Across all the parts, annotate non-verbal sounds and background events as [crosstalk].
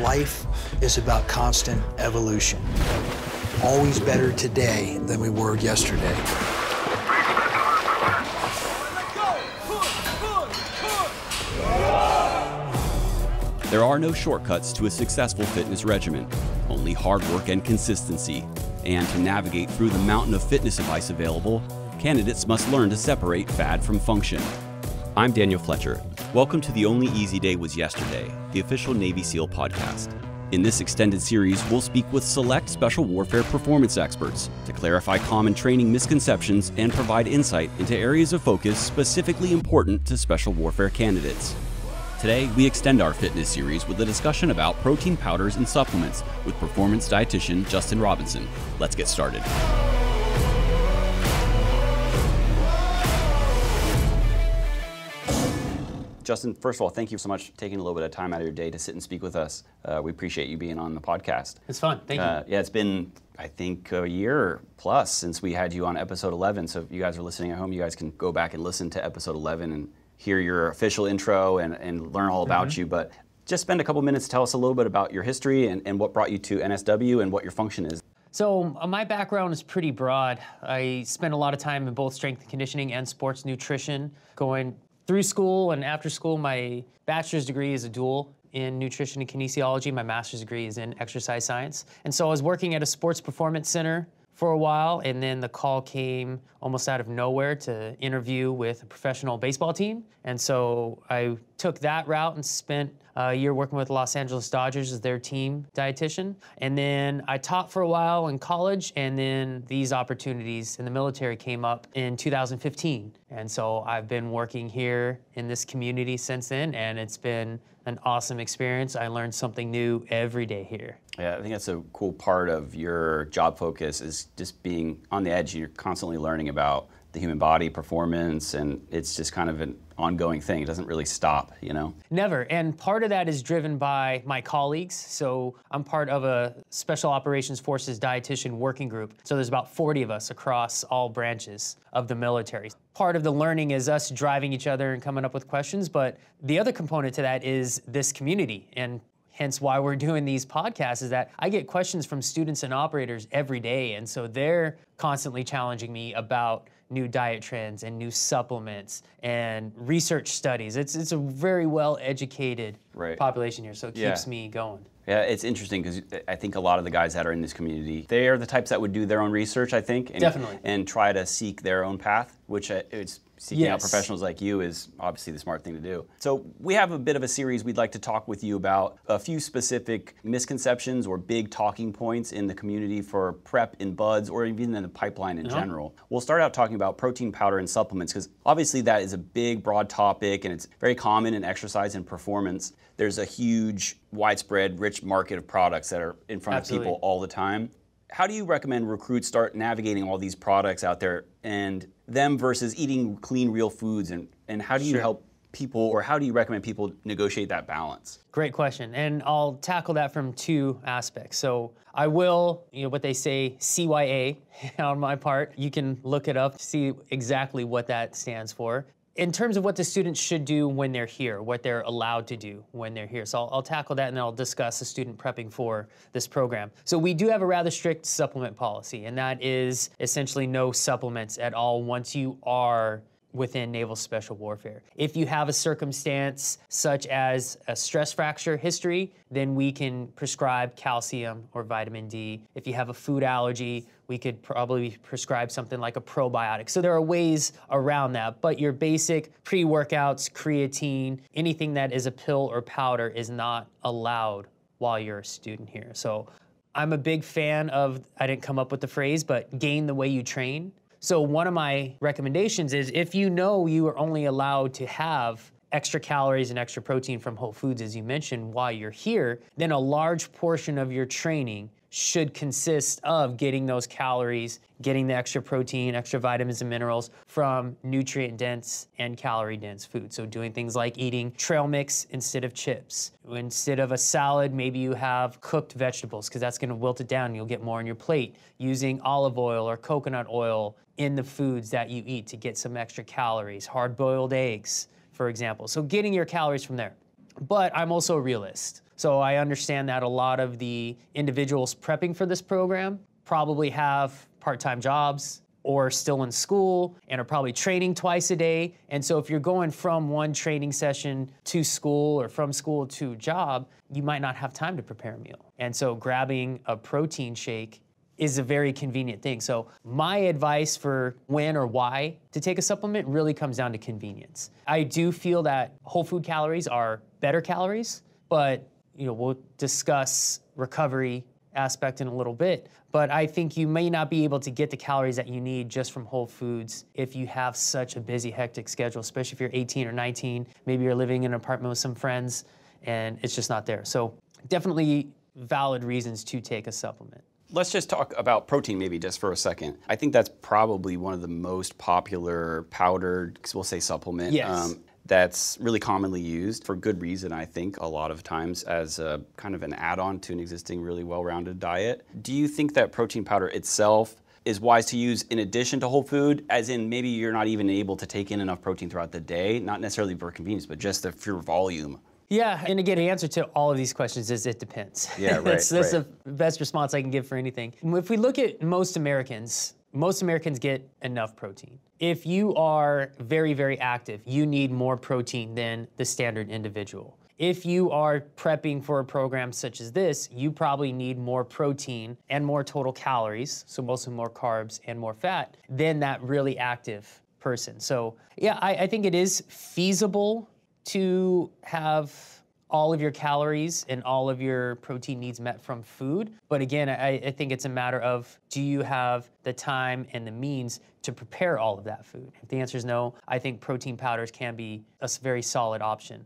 life is about constant evolution. Always better today than we were yesterday. There are no shortcuts to a successful fitness regimen, only hard work and consistency. And to navigate through the mountain of fitness advice available, candidates must learn to separate fad from function. I'm Daniel Fletcher. Welcome to The Only Easy Day Was Yesterday, the official Navy SEAL podcast. In this extended series, we'll speak with select special warfare performance experts to clarify common training misconceptions and provide insight into areas of focus specifically important to special warfare candidates. Today, we extend our fitness series with a discussion about protein powders and supplements with performance dietitian Justin Robinson. Let's get started. Justin, first of all, thank you so much for taking a little bit of time out of your day to sit and speak with us. Uh, we appreciate you being on the podcast. It's fun. Thank uh, you. Yeah, it's been, I think, a year plus since we had you on episode 11. So if you guys are listening at home, you guys can go back and listen to episode 11 and hear your official intro and, and learn all about mm-hmm. you. But just spend a couple minutes to tell us a little bit about your history and, and what brought you to NSW and what your function is. So uh, my background is pretty broad. I spent a lot of time in both strength and conditioning and sports nutrition, going through school and after school. My bachelor's degree is a dual in nutrition and kinesiology. My master's degree is in exercise science. And so I was working at a sports performance center for a while, and then the call came almost out of nowhere to interview with a professional baseball team. And so I took that route and spent a year working with Los Angeles Dodgers as their team dietitian. And then I taught for a while in college, and then these opportunities in the military came up in 2015. And so I've been working here in this community since then, and it's been an awesome experience. I learned something new every day here. Yeah, I think that's a cool part of your job focus is just being on the edge. You're constantly learning about the human body performance, and it's just kind of an ongoing thing. It doesn't really stop, you know? Never. And part of that is driven by my colleagues. So I'm part of a Special Operations Forces dietitian working group. So there's about 40 of us across all branches of the military. Part of the learning is us driving each other and coming up with questions, but the other component to that is this community and hence why we're [laughs] doing these podcasts is that I get questions from students and operators every day and so they're constantly challenging me about new diet trends and new supplements and research studies. It's it's a very well educated right. population here, so it keeps yeah. me going. Yeah, it's interesting because I think a lot of the guys that are in this community, they are the types that would do their own research, I think, and, Definitely. and try to seek their own path, which uh, it's seeking yes. out professionals like you is obviously the smart thing to do. So we have a bit of a series we'd like to talk with you about a few specific misconceptions or big talking points in the community for prep in BUD/S or even in the pipeline in uh-huh. general. We'll start out talking about protein powder and supplements because obviously that is a big broad topic and it's very common in exercise and performance. There's a huge widespread rich market of products that are in front Absolutely. of people all the time how do you recommend recruits start navigating all these products out there and them versus eating clean, real foods? And, and how do you sure. help people or how do you recommend people negotiate that balance? Great question. And I'll tackle that from two aspects. So I will, you know, what they say CYA [laughs] on my part. You can look it up, see exactly what that stands for in terms of what the students should do when they're here, what they're allowed to do when they're here. So I'll, I'll, tackle that and then I'll discuss the student prepping for this program. So we do have a rather strict supplement policy, and that is essentially no supplements at all once you are within naval special warfare. If you have a circumstance such as a stress fracture history, then we can prescribe calcium or vitamin D. If you have a food allergy, we could probably prescribe something like a probiotic. So there are ways around that, but your basic pre-workouts, creatine, anything that is a pill or powder is not allowed while you're a student here. So I'm a big fan of, I didn't come up with the phrase, but gain the way you train. So one of my recommendations is if you know you are only allowed to have extra calories and extra protein from whole foods, as you mentioned, while you're here, then a large portion of your training should consist of getting those calories, getting the extra protein, extra vitamins and minerals from nutrient dense and calorie dense food. So, doing things like eating trail mix instead of chips. Instead of a salad, maybe you have cooked vegetables because that's going to wilt it down and you'll get more on your plate. Using olive oil or coconut oil in the foods that you eat to get some extra calories, hard boiled eggs, for example. So getting your calories from there. But I'm also a realist. So I understand that a lot of the individuals prepping for this program probably have part time jobs or still in school and are probably training twice a day. And so if you're going from one training session to school or from school to job, you might not have time to prepare a meal. And so grabbing a protein shake is a very convenient thing. So my advice for when or why to take a supplement really comes down to convenience. I do feel that whole food calories are better calories, but you know, we'll discuss recovery aspect in a little bit. But I think you may not be able to get the calories that you need just from whole foods if you have such a busy, hectic schedule, especially if you're 18 or 19. Maybe you're living in an apartment with some friends and it's just not there. So, definitely valid reasons to take a supplement. Let's just talk about protein maybe just for a second. I think that's probably one of the most popular powdered, we'll say supplement. Yes. Um, that's really commonly used for good reason, I think, a lot of times as a kind of an add on to an existing really well rounded diet. Do you think that protein powder itself is wise to use in addition to whole food, as in maybe you're not even able to take in enough protein throughout the day, not necessarily for convenience, but just the pure volume? Yeah, and again, the answer to all of these questions is it depends. Yeah, [laughs] right. that's, that's right. the best response I can give for anything. If we look at most Americans, most Americans get enough protein if you are very, very active, you need more protein than the standard individual. If you are prepping for a program such as this, you probably need more protein and more total calories, so mostly more carbs and more fat, than that really active person. So, yeah, I, I think it is feasible to have all of your calories and all of your protein needs met from food. But again, I, I, think it's a matter of do you have the time and the means to prepare all of that food? If the answer is no, I think protein powders can be a very solid option.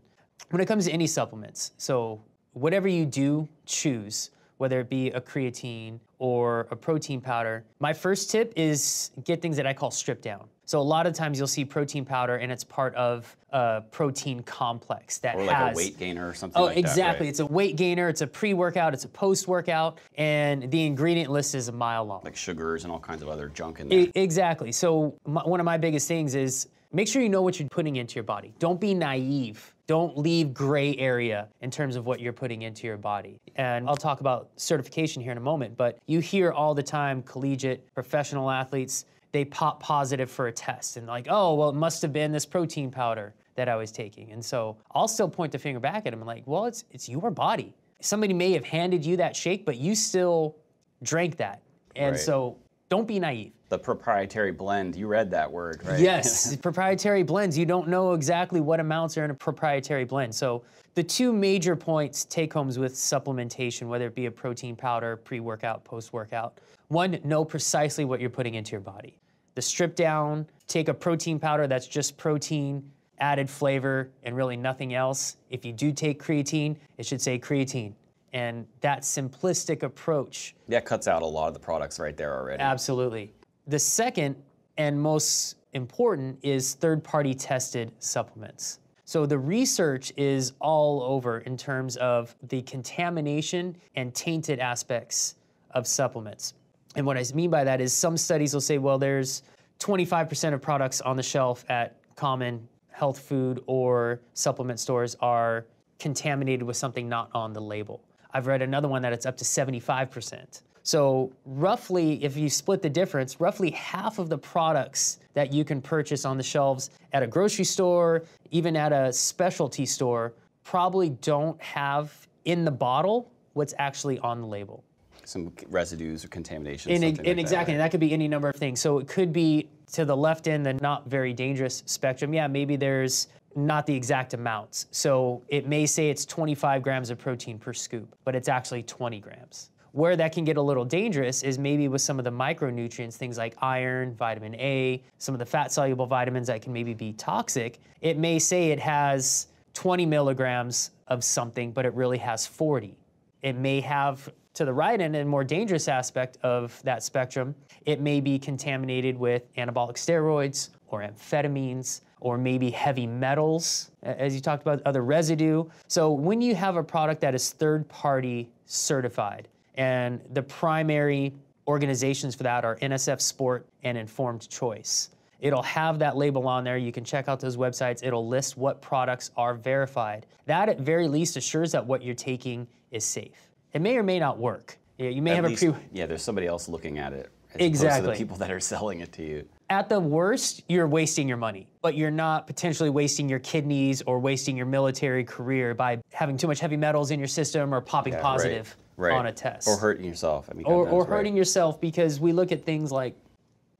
When it comes to any supplements, so whatever you do choose, whether it be a creatine or a protein powder, my first tip is get things that I call strip down. So a lot of times you'll see protein powder and it's part of a protein complex that or like has a weight gainer or something. Oh, like exactly. That, right? It's a weight gainer. It's a pre-workout. It's a post-workout, and the ingredient list is a mile long. Like sugars and all kinds of other junk in there. E- exactly. So my, one of my biggest things is make sure you know what you're putting into your body. Don't be naive. Don't leave gray area in terms of what you're putting into your body. And I'll talk about certification here in a moment, but you hear all the time collegiate professional athletes they pop positive for a test and like, oh, well, it must have been this protein powder that I was taking. And so I'll still point the finger back at him and like, well, it's it's your body. Somebody may have handed you that shake, but you still drank that. And right. so don't be naive. The proprietary blend, you read that word, right? Yes, [laughs] proprietary blends. You don't know exactly what amounts are in a proprietary blend. So the two major points, take homes with supplementation, whether it be a protein powder, pre workout, post workout. One, know precisely what you're putting into your body the strip down, take a protein powder that's just protein, added flavor, and really nothing else. If you do take creatine, it should say creatine. And that simplistic approach. That cuts out a lot of the products right there already. Absolutely. The second and most important is third party tested supplements. So the research is all over in terms of the contamination and tainted aspects of supplements. And what I mean by that is some studies will say, well, there's 25% of products on the shelf at common health food or supplement stores are contaminated with something not on the label. I've read another one that it's up to 75%. So, roughly, if you split the difference, roughly half of the products that you can purchase on the shelves at a grocery store, even at a specialty store, probably don't have in the bottle what's actually on the label some residues or contamination. And, and like exactly, that, right? that could be any number of things. So it could be to the left end, the not very dangerous spectrum. Yeah, maybe there's not the exact amounts. So it may say it's 25 grams of protein per scoop, but it's actually 20 grams. Where that can get a little dangerous is maybe with some of the micronutrients, things like iron, vitamin A, some of the fat soluble vitamins that can maybe be toxic. It may say it has 20 milligrams of something, but it really has 40. It may have to the right end and more dangerous aspect of that spectrum, it may be contaminated with anabolic steroids or amphetamines or maybe heavy metals, as you talked about, other residue. So when you have a product that is third party certified, and the primary organizations for that are NSF Sport and Informed Choice. It'll have that label on there. You can check out those websites. It'll list what products are verified. That at very least assures that what you're taking is safe. It may or may not work. Yeah, You may At have least, a pre yeah, there's somebody else looking at it. As opposed to Exactly. the people that are selling it to you. At the worst, you're wasting your money, but you're not potentially wasting your kidneys or wasting your military career by having too much heavy metals in your system or popping Yeah, positive right. on a test. Or hurting yourself. I mean, or, or knows, right. hurting yourself because we look at things like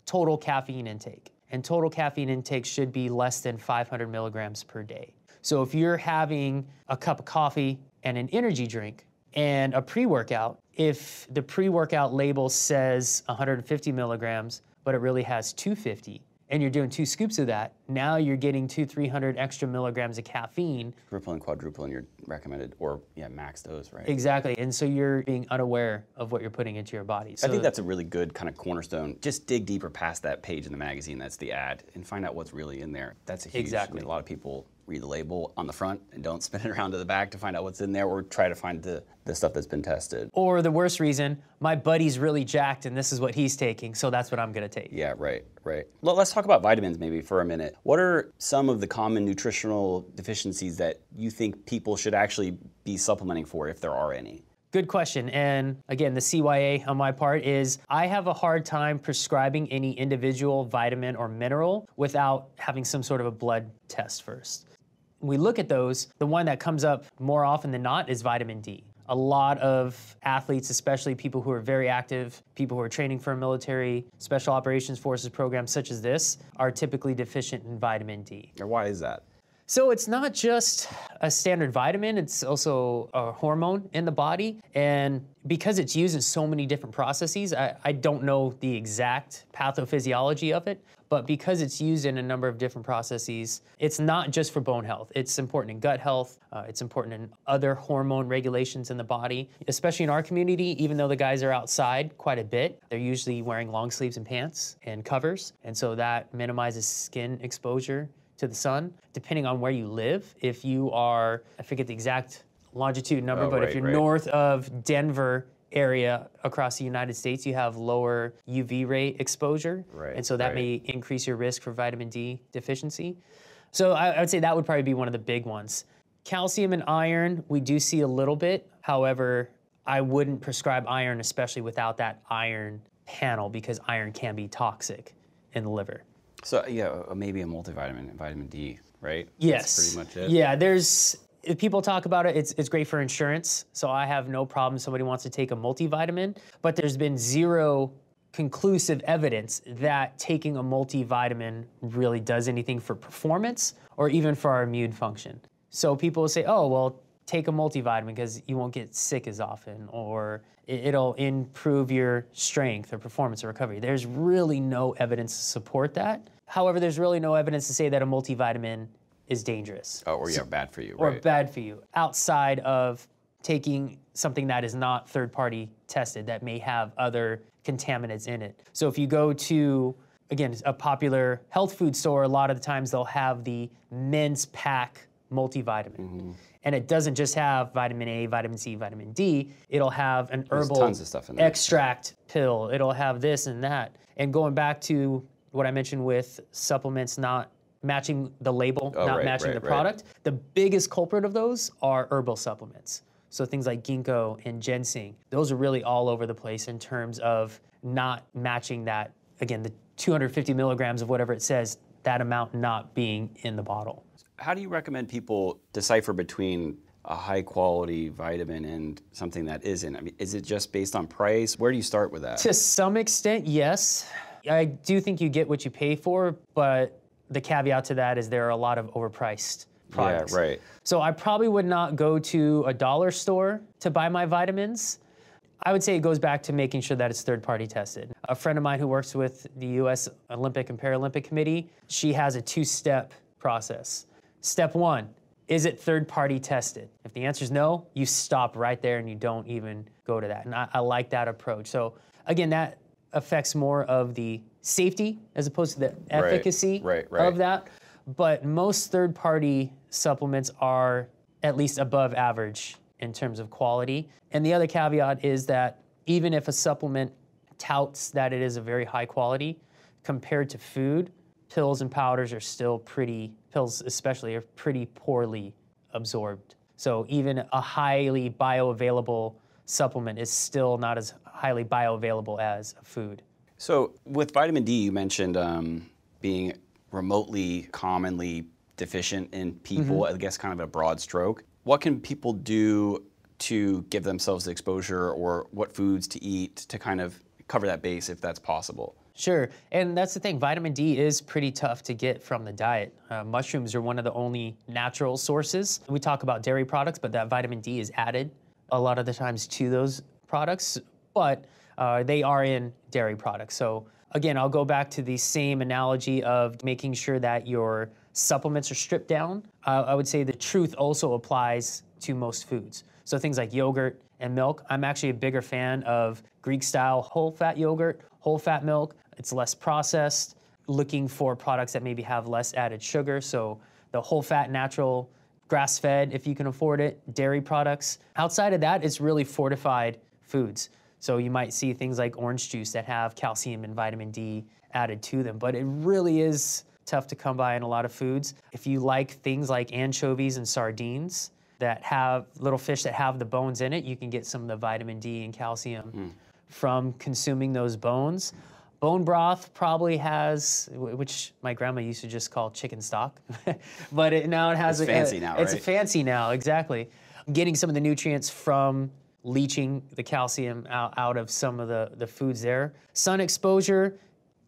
total caffeine intake. And total caffeine intake should be less than 500 milligrams per day. So if you're having a cup of coffee and an energy drink and a pre workout, if the pre workout label says 150 milligrams, but it really has 250, and you're doing two scoops of that, now you're getting two, 300 extra milligrams of caffeine Triple and quadruple in your recommended, or yeah, max dose, right? Exactly. And so you're being unaware of what you're putting into your body. So I think that's a really good kind of cornerstone. Just dig deeper past that page in the magazine that's the ad and find out what's really in there. That's a huge. Exactly. I mean, a lot of people read the label on the front and don't [laughs] spin it around to the back to find out what's in there or try to find the, the stuff that's been tested. Or the worst reason, my buddy's really jacked and this is what he's taking, so that's what I'm gonna take. Yeah, right, right. Well, let's talk about vitamins maybe for a minute. What are some of the common nutritional deficiencies that you think people should actually be supplementing for if there are any? Good question. And again, the CYA on my part is I have a hard time prescribing any individual vitamin or mineral without having some sort of a blood test first. When we look at those, the one that comes up more often than not is vitamin D. A lot of athletes, especially people who are very active, people who are training for a military special operations forces program such as this, are typically deficient in vitamin D. Or why is that? So it's not just a standard vitamin, it's also a hormone in the body. And because it's used in so many different processes, I, I don't know the exact pathophysiology of it, but because it's used in a number of different processes, it's not just for bone health. It's important in gut health, uh, it's important in other hormone regulations in the body, especially in our community, even though the guys are outside quite a bit, they're usually wearing long sleeves and pants and covers. And so that minimizes skin exposure to the sun. Depending on where you live, if you are, I forget the exact longitude number, Oh, but if you're right. north of Denver area across the United States, you have lower UV ray exposure. Right, And so that right. may increase your risk for vitamin D deficiency. So I, I would say that would probably be one of the big ones. Calcium and iron, we do see a little bit. However, I wouldn't prescribe iron, especially without that iron panel, because iron can be toxic in the liver. So yeah, uh, maybe a multivitamin, vitamin D, right? Yes. That's pretty much it. Yeah, there's if people talk about it, it's it's great for insurance. So I have no problem somebody wants to take a multivitamin, but there's been zero conclusive evidence that taking a multivitamin really does anything for performance or even for our immune function. So people will say, "Oh, well, take a multivitamin because you won't get sick as often or it'll improve your strength or performance or recovery." There's really no evidence to support that. However, there's really no evidence to say that a multivitamin is dangerous Oh, or yeah, bad for you, or right? bad for you outside of taking something that is not third party tested that may have other contaminants in it. So if you go to again a popular health food store a lot of the times they'll have the men's pack multivitamin. Mm-hmm. And it doesn't just have vitamin A, vitamin C, vitamin D. It'll have an herbal tons of stuff in extract pill. It'll have this and that. And going back to what I mentioned with supplements not matching the label, Oh, not right, matching right, the right. product, the biggest culprit of those are herbal supplements. So things like ginkgo and ginseng, those are really all over the place in terms of not matching that, again, the 250 milligrams of whatever it says, that amount not being in the bottle. How do you recommend people decipher between a high quality vitamin and something that isn't? I mean, is it just based on price? Where do you start with that? To some extent, yes. I do think you get what you pay for, but the caveat to that is there are a lot of overpriced products. Yeah, right. So I probably would not go to a dollar store to buy my vitamins. I would say it goes back to making sure that it's third party tested. A friend of mine who works with the US Olympic and Paralympic Committee, she has a two step process. Step one, is it third party tested? If the answer is no, you stop right there and you don't even go to that. And I, I like that approach. So again, that affects more of the safety as opposed to the efficacy right, right. of that. But most third party supplements are at least above average in terms of quality. And the other caveat is that even if a supplement touts that it is a very high quality compared to food, pills and powders are still pretty, pills especially, are pretty poorly absorbed. So even a highly bioavailable supplement is still not as highly bioavailable as a food. So with vitamin D, you mentioned um, being remotely commonly deficient in people, mm-hmm. I guess kind of a broad stroke. What can people do to give themselves the exposure or what foods to eat to kind of cover that base if that's possible? Sure, and that's the thing. Vitamin D is pretty tough to get from the diet. Uh, mushrooms are one of the only natural sources. We talk about dairy products, but that vitamin D is added a lot of the times to those products, but uh, they are in dairy products. So again, I'll go back to the same analogy of making sure that your supplements are stripped down. Uh, I would say the truth also applies to most foods. So things like yogurt and milk. I'm actually a bigger fan of Greek style whole fat yogurt, whole fat milk. It's less processed, looking for products that maybe have less added sugar. So the whole fat natural grass fed if you can afford it, dairy products. Outside of that, it's really fortified foods. So you might see things like orange juice that have calcium and vitamin D added to them, but it really is tough to come by in a lot of foods. If you like things like anchovies and sardines that have little fish that have the bones in it, you can get some of the vitamin D and calcium mm. from consuming those bones. Bone broth probably has, which my grandma used to just call chicken stock, [laughs] but it, now it has it's a fancy now. It's right? fancy now, exactly. Getting some of the nutrients from leaching the calcium out, out of some of the, the foods there. Sun exposure,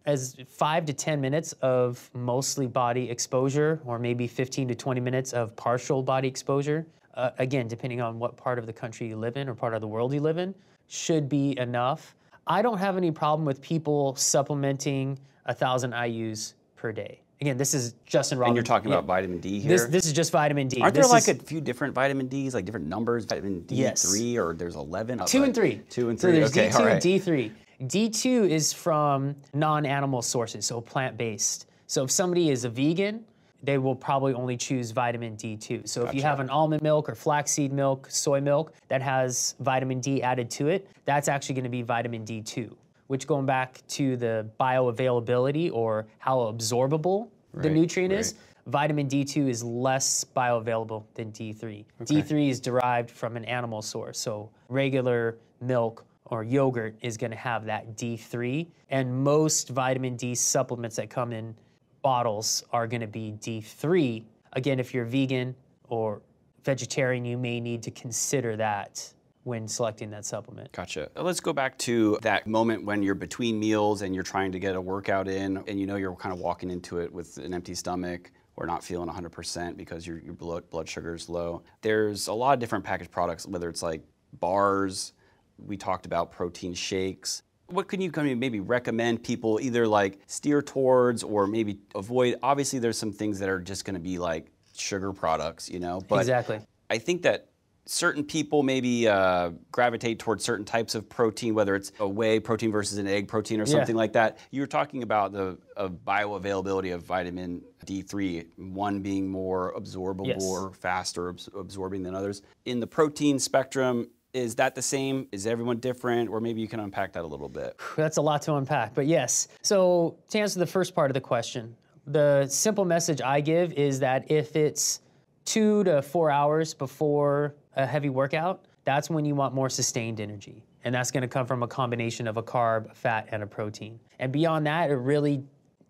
as five to 10 minutes of mostly body exposure, or maybe 15 to 20 minutes of partial body exposure. Uh, again, depending on what part of the country you live in or part of the world you live in, should be enough. I don't have any problem with people supplementing a thousand IU's per day. Again, this is Justin Robbins. And you're talking yeah. about vitamin D here. This, this is just vitamin D. Aren't this there like is, a few different vitamin Ds, like different numbers? Vitamin D yes. three, or there's eleven. Two and three. Two and three. So there's okay, D2 and D3. D2 is from non-animal sources, so plant-based. So if somebody is a vegan, they will probably only choose vitamin D2. So gotcha. if you have an almond milk or flaxseed milk, soy milk that has vitamin D added to it, that's actually going to be vitamin D2, which going back to the bioavailability or how absorbable right, the nutrient right. is, vitamin D2 is less bioavailable than D3. Okay. D3 is derived from an animal source, so regular milk or yogurt is going to have that D3, and most vitamin D supplements that come in bottles are going to be D3. Again, if you're vegan or vegetarian, you may need to consider that when selecting that supplement. Gotcha. Let's go back to that moment when you're between meals and you're trying to get a workout in and you know you're kind of walking into it with an empty stomach or not feeling 100% because your, your blood, blood sugar is low. There's a lot of different packaged products, whether it's like bars, we talked about protein shakes, what can you kind of maybe recommend people either like steer towards or maybe avoid? Obviously, there's some things that are just going to be like sugar products, you know. But exactly. I think that certain people maybe uh, gravitate towards certain types of protein, whether it's a whey protein versus an egg protein or something yeah. like that. You were talking about the bioavailability of vitamin D3, one being more absorbable yes. or faster abs- absorbing than others. In the protein spectrum, is that the same? Is everyone different? Or maybe you can unpack that a little bit. [sighs] That's a lot to unpack, but yes. So, to answer the first part of the question, the simple message I give is that if it's two to four hours before a heavy workout, that's when you want more sustained energy. And that's gonna come from a combination of a carb, a fat, and a protein. And beyond that, it really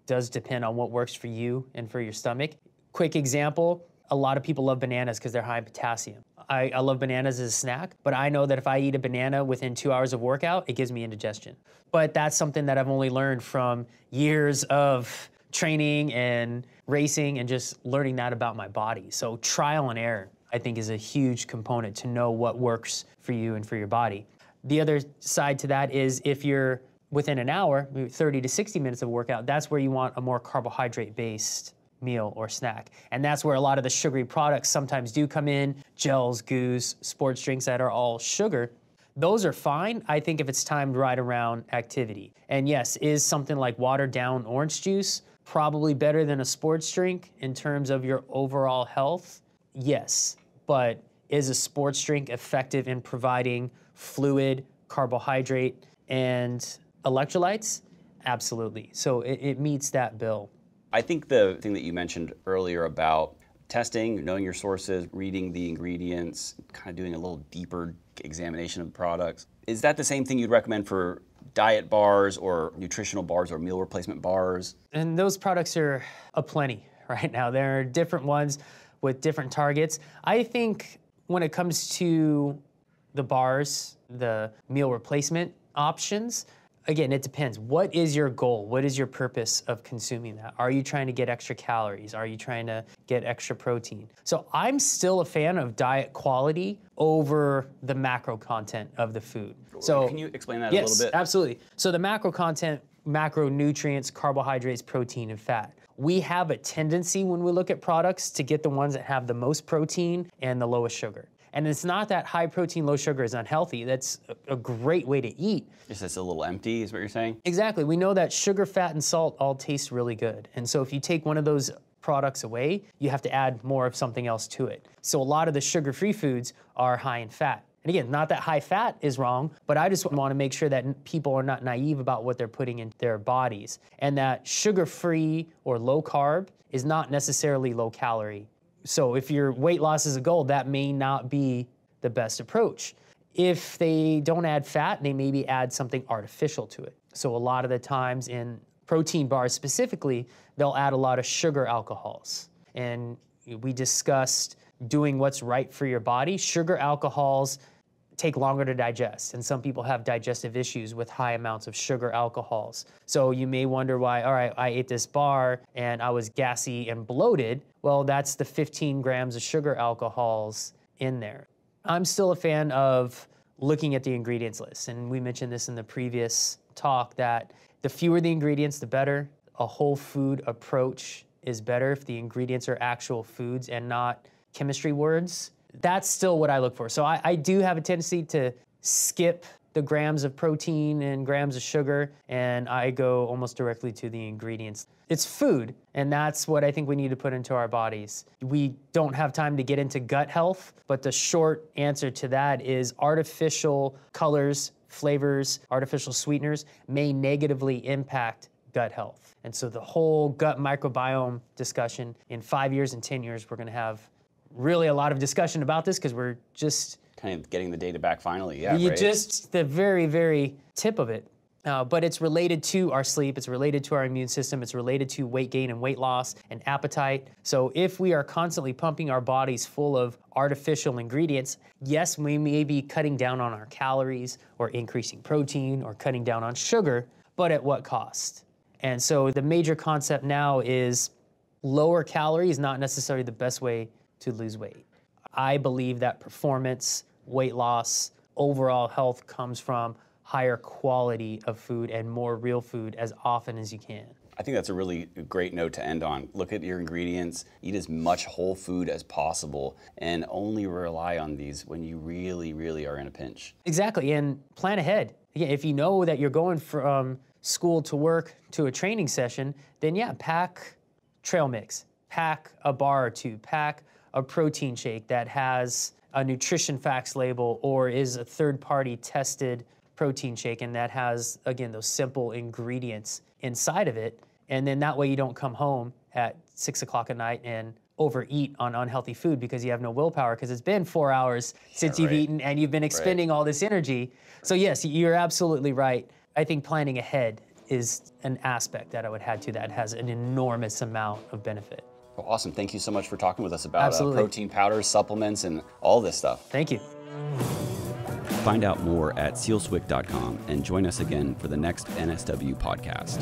does depend on what works for you and for your stomach. Quick example a lot of people love bananas because they're high in potassium. I, I, love bananas as a snack, but I know that if I eat a banana within two hours of workout, it gives me indigestion. But that's something that I've only learned from years of training and racing and just learning that about my body. So trial and error, I think, is a huge component to know what works for you and for your body. The other side to that is if you're within an hour, 30 to 60 minutes of workout, that's where you want a more carbohydrate based meal or snack. And that's where a lot of the sugary products sometimes do come in gels, goos, sports drinks that are all sugar. Those are fine, I think, if it's timed right around activity. And yes, is something like watered down orange juice probably better than a sports drink in terms of your overall health? Yes. But is a sports drink effective in providing fluid, carbohydrate, and electrolytes? Absolutely. So it, it meets that bill. I think the thing that you mentioned earlier about testing, knowing your sources, reading the ingredients, kind of doing a little deeper examination of the products. Is that the same thing you'd recommend for diet bars or nutritional bars or meal replacement bars? And those products are aplenty [laughs] right now. There are different ones with different targets. I think when it comes to the bars, the meal replacement options, again, it depends. What is your goal? What is your purpose of consuming that? Are you trying to get extra calories? Are you trying to get extra protein? So I'm still a fan of diet quality over the macro content of the food. So can you explain that yes, a little bit? Absolutely. So the macro content, macronutrients, carbohydrates, protein, and fat. We have a tendency when we look at products to get the ones that have the most protein and the lowest sugar. And it's not that high protein, low sugar is unhealthy. That's a, great way to eat. Is this a little empty, is what you're saying? Exactly. We know that sugar, fat, and salt all taste really good. And so if you take one of those products away, you have to add more of something else to it. So a lot of the sugar free foods are high in fat. And again, not that high fat is wrong, but I just want to make sure that people are not naive about what they're putting in their bodies and that sugar free or low carb is not necessarily low calorie so if your weight loss is a goal, that may not be the best approach. If they don't add fat, they maybe add something artificial to it. So a lot of the times in protein bars specifically, they'll add a lot of sugar alcohols. And we discussed doing what's right for your body. Sugar alcohols take longer to digest. And some people have digestive issues with high amounts of sugar alcohols. So you may wonder why, all right, I ate this bar and I was gassy and bloated. Well, that's the 15 grams of sugar alcohols in there. I'm still a fan of looking at the ingredients list. And we mentioned this in the previous talk that the fewer the ingredients, the better. A whole food approach is better if the ingredients are actual foods and not chemistry words that's still what I look for. So I, I do have a tendency to skip the grams of protein and grams of sugar, and I go almost directly to the ingredients. It's food, and that's what I think we need to put into our bodies. We don't have time to get into gut health, but the short answer to that is artificial colors, flavors, artificial sweeteners may negatively impact gut health. And so the whole gut microbiome discussion in five years and 10 years, we're gonna have really a lot of discussion about this because we're just kind of getting the data back finally. Yeah, you right? just the very very tip of it. Uh, but it's related to our sleep, it's related to our immune system, it's related to weight gain and weight loss and appetite. So, if we are constantly pumping our bodies full of artificial ingredients, yes, we may be cutting down on our calories or increasing protein or cutting down on sugar, but at what cost? And so, the major concept now is lower calorie is not necessarily the best way to lose weight. I believe that performance, weight loss, overall health comes from higher quality of food and more real food as often as you can. I think that's a really great note to end on. Look at your ingredients, eat as much whole food as possible, and only rely on these when you really, really are in a pinch. Exactly, and plan ahead. Again, if you know that you're going from school to work to a training session, then yeah, pack trail mix, pack a bar or two, pack a protein shake that has a nutrition facts label or is a third party tested protein shake and that has, again, those simple ingredients inside of it. And then that way you don't come home at six o'clock at night and overeat on unhealthy food because you have no willpower because it's been four hours since yeah, you've eaten and you've been expending right. all this energy. So, yes, you're absolutely right. I think planning ahead is an aspect that I would add to that has an enormous amount of benefit. Well, awesome. Thank you so much for talking with us about uh, protein powders, supplements, and all this stuff. Thank you. Find out more at sealswcc.com and join us again for the next NSW podcast.